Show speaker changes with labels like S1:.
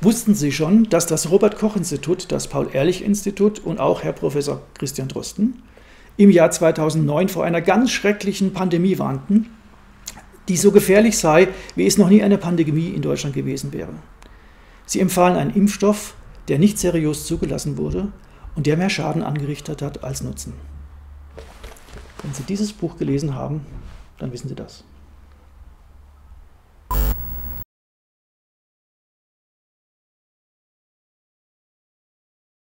S1: wussten Sie schon, dass das Robert-Koch-Institut, das Paul-Ehrlich-Institut und auch Herr Professor Christian Drosten im Jahr 2009 vor einer ganz schrecklichen Pandemie warnten, die so gefährlich sei, wie es noch nie eine Pandemie in Deutschland gewesen wäre. Sie empfahlen einen Impfstoff, der nicht seriös zugelassen wurde und der mehr Schaden angerichtet hat als Nutzen. Wenn Sie dieses Buch gelesen haben, dann wissen Sie das.